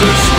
This